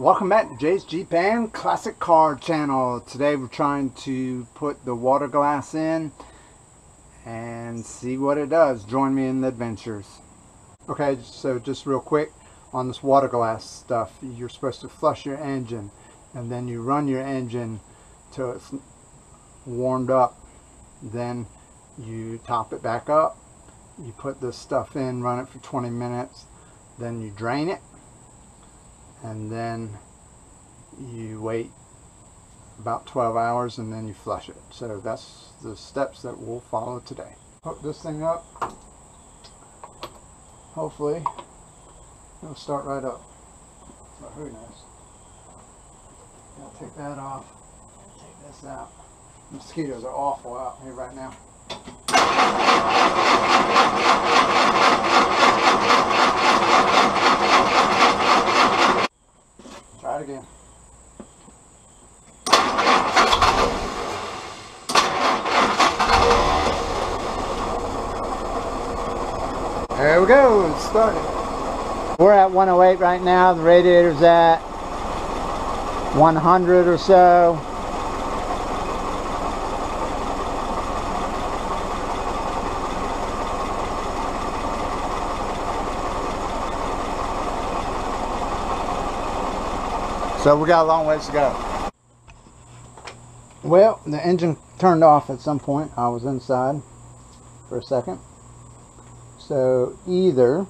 Welcome back to Jay's and Classic Car channel. Today we're trying to put the water glass in and see what it does. Join me in the adventures. Okay, so just real quick on this water glass stuff, you're supposed to flush your engine and then you run your engine till it's warmed up. Then you top it back up. You put this stuff in, run it for 20 minutes. Then you drain it and then you wait about 12 hours and then you flush it. So that's the steps that we'll follow today. Hook this thing up. Hopefully it'll start right up. So who knows. I'll take that off. Take this out. Mosquitoes are awful out here right now. Again. There we go, it started. We're at 108 right now, the radiator's at 100 or so. So we got a long ways to go. Well, the engine turned off at some point. I was inside for a second. So either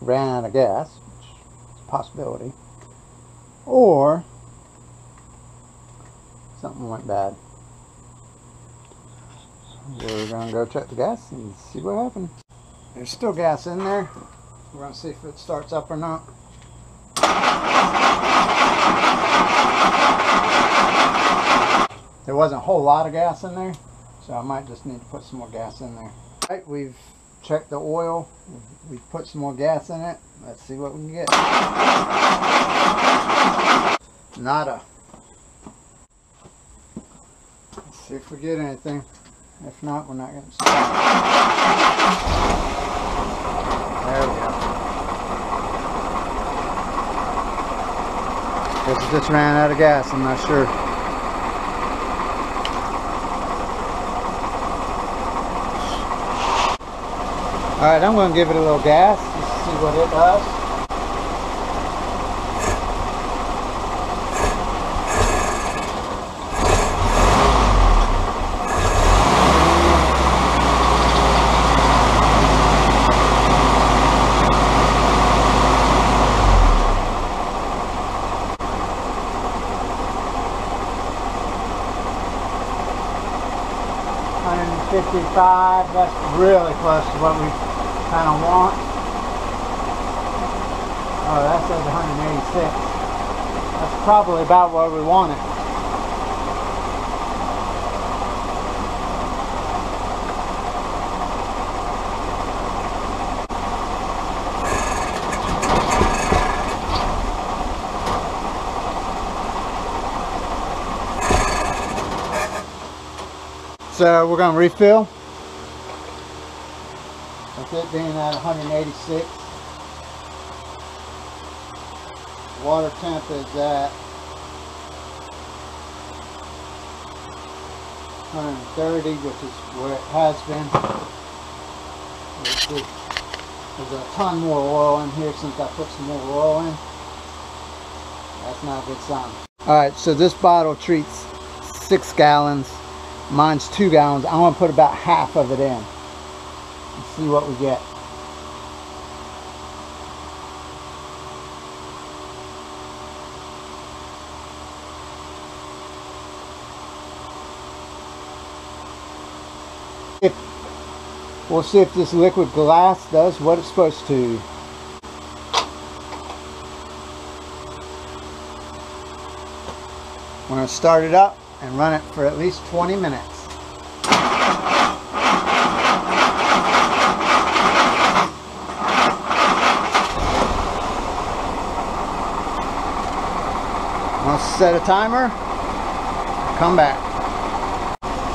ran out of gas, which is a possibility, or something went bad. We're going to go check the gas and see what happened. There's still gas in there. We're going to see if it starts up or not. There wasn't a whole lot of gas in there, so I might just need to put some more gas in there. Right, we've checked the oil. We've put some more gas in it. Let's see what we can get. Nada. Let's see if we get anything. If not, we're not getting started. There we go. Guess it just ran out of gas, I'm not sure. Alright, I'm going to give it a little gas, just see what it does. That's really close to what we kind of want. Oh, that says 186. That's probably about where we want it. So we're going to refill. It being at 186. Water temp is at 130, which is where it has been. There's a ton more oil in here since I put some more oil in. That's not a good sign. Alright, so this bottle treats six gallons. Mine's two gallons. I'm going to put about half of it in and see what we get. If, we'll see if this liquid glass does what it's supposed to. We're going to start it up and run it for at least 20 minutes. I'll set a timer, come back.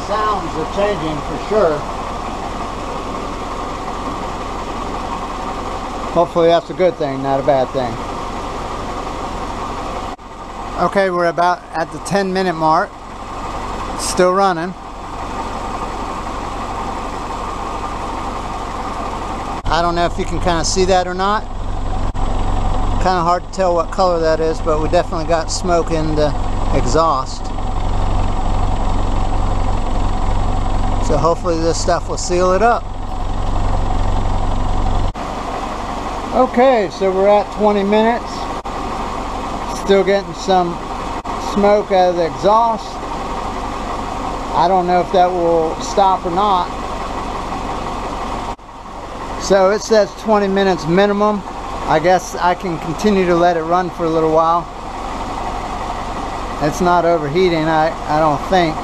Sounds are changing for sure. Hopefully that's a good thing, not a bad thing. Okay, we're about at the 10 minute mark. Still running. I don't know if you can kind of see that or not. Kind of hard to tell what color that is, but we definitely got smoke in the exhaust. So hopefully this stuff will seal it up. Okay, so we're at 20 minutes. Still getting some smoke out of the exhaust. I don't know if that will stop or not. So it says 20 minutes minimum. I guess I can continue to let it run for a little while. It's not overheating, I, I don't think.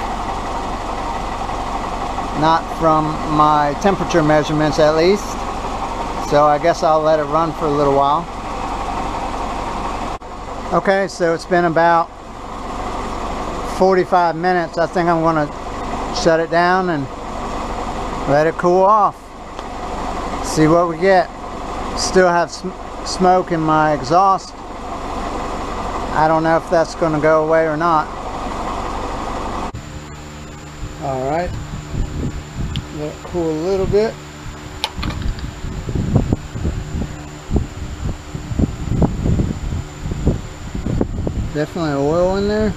Not from my temperature measurements at least. So I guess I'll let it run for a little while. Okay, so it's been about 45 minutes. I think I'm to shut it down and let it cool off. See what we get. Still have smoke in my exhaust. I don't know if that's going to go away or not. Alright. Let it cool a little bit. Definitely oil in there.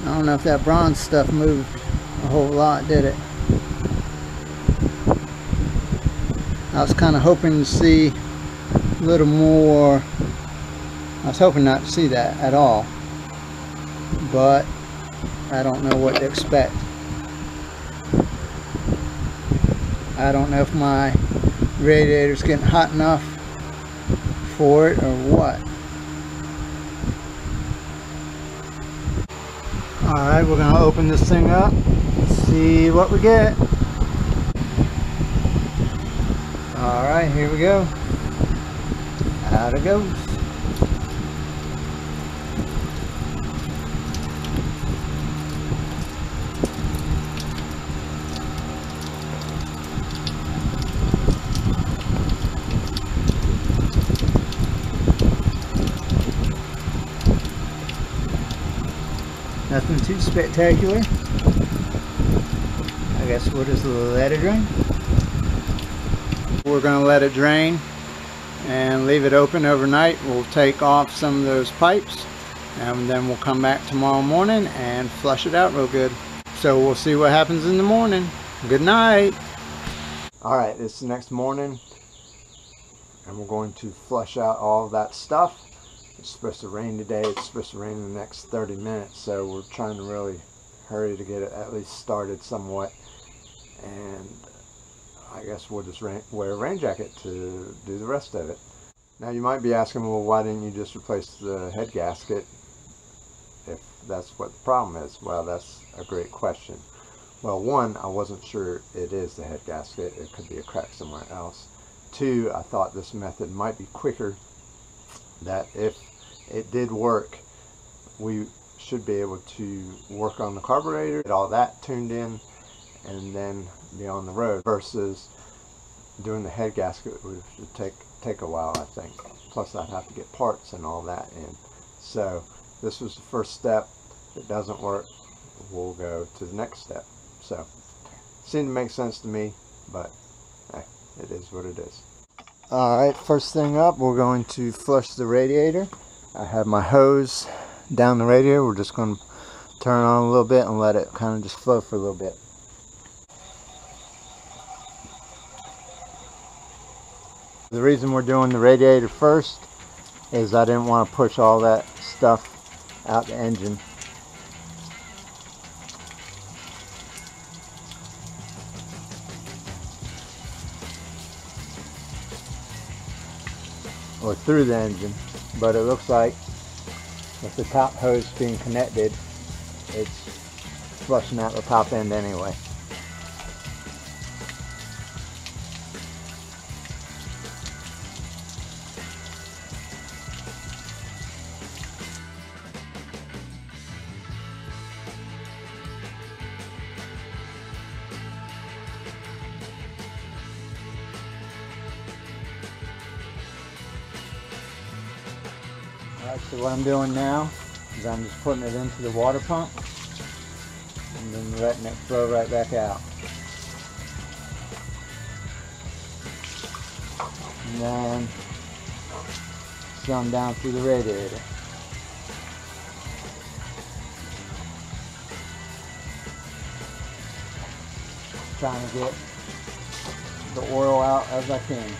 I don't know if that bronze stuff moved a whole lot, did it? I was kind of hoping to see a little more. I was hoping not to see that at all. But I don't know what to expect. I don't know if my radiator's getting hot enough for it or what. Alright, we're going to open this thing up, see what we get. Alright, here we go. Out it goes. Nothing too spectacular. I guess we'll just let it drain. We're to let it drain and leave it open overnight. We'll take off some of those pipes and then we'll come back tomorrow morning and flush it out real good. So we'll see what happens in the morning. Good night. Alright, it's the next morning and we're going to flush out all that stuff it's supposed to rain today. It's supposed to rain in the next 30 minutes. So we're trying to really hurry to get it at least started somewhat. And I guess we'll just wear a rain jacket to do the rest of it. Now you might be asking, well, why didn't you just replace the head gasket if that's what the problem is? Well, that's a great question. Well, one, I wasn't sure it is the head gasket. It could be a crack somewhere else. Two, I thought this method might be quicker that if it did work, we should be able to work on the carburetor, get all that tuned in, and then be on the road versus doing the head gasket would take take a while I think. Plus I'd have to get parts and all that in. So this was the first step. If it doesn't work we'll go to the next step. So seemed to make sense to me but hey, it is what it is. Alright first thing up we're going to flush the radiator. I have my hose down the radiator. We're just going to turn on a little bit and let it kind of just flow for a little bit. The reason we're doing the radiator first is I didn't want to push all that stuff out the engine. or through the engine but it looks like with the top hose being connected it's flushing out the top end anyway So what I'm doing now is I'm just putting it into the water pump and then letting it flow right back out. And then some down through the radiator. Trying to get the oil out as I can.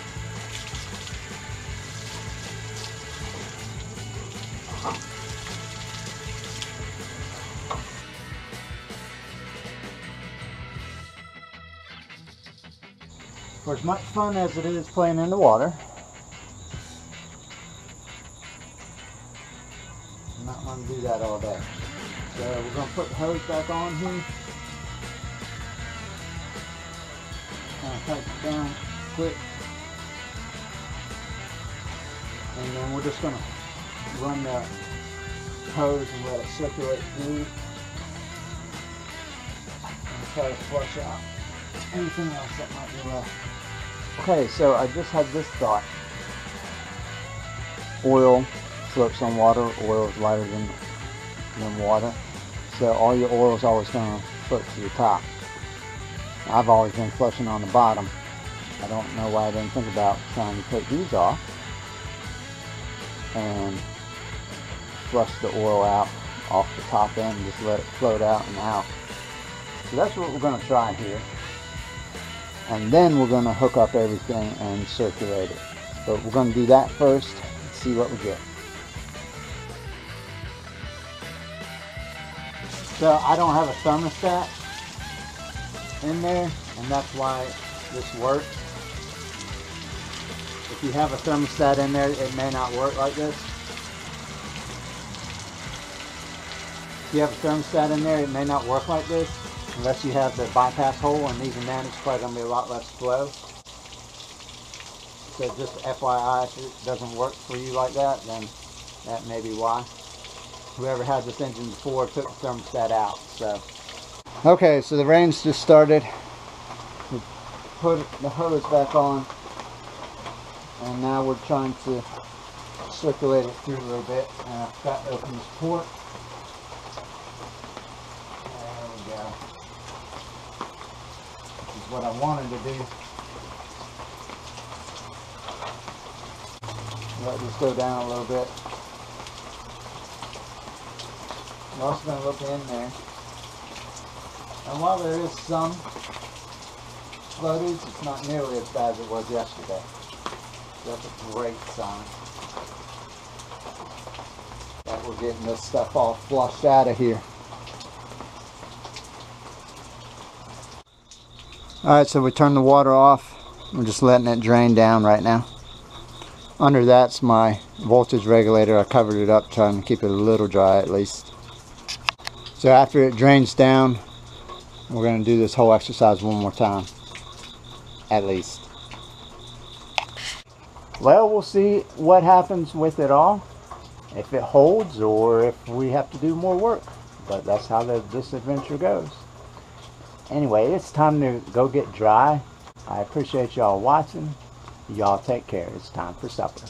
For as much fun as it is playing in the water, I'm not going to do that all day. So we're going to put the hose back on here. Kind of tighten it down quick. And then we're just going to run the hose and let it circulate through. And try to flush out anything else that might be left. Okay, so I just had this thought. Oil floats on water, oil is lighter than, than water. So all your oil is always going to float to the top. I've always been flushing on the bottom. I don't know why I didn't think about trying to take these off and flush the oil out off the top end and just let it float out and out. So that's what we're going to try here and then we're going to hook up everything and circulate it. But we're going to do that first and see what we get. So I don't have a thermostat in there and that's why this works. If you have a thermostat in there it may not work like this. If you have a thermostat in there it may not work like this unless you have the bypass hole and then it's probably going to be a lot less flow. So just FYI, if it doesn't work for you like that, then that may be why. Whoever had this engine before took the thermostat out. So, Okay, so the rain's just started. We put the hose back on and now we're trying to circulate it through a little bit. And I've got to open this port. What I wanted to do. Let this go down a little bit. I'm also going to look in there. And while there is some floaties, it's not nearly as bad as it was yesterday. That's a great sign. That we're getting this stuff all flushed out of here. Alright, so we turned the water off. We're just letting it drain down right now. Under that's my voltage regulator. I covered it up trying to keep it a little dry at least. So after it drains down, we're going to do this whole exercise one more time. At least. Well, we'll see what happens with it all. If it holds or if we have to do more work. But that's how the, this adventure goes anyway, it's time to go get dry. I appreciate y'all watching. Y'all take care. It's time for supper.